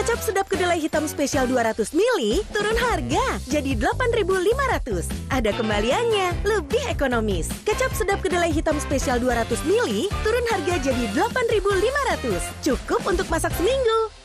Kecap sedap kedelai hitam spesial 200 ml turun harga jadi 8.500. Ada kembaliannya, lebih ekonomis. Kecap sedap kedelai hitam spesial 200 ml turun harga jadi 8.500. Cukup untuk masak seminggu.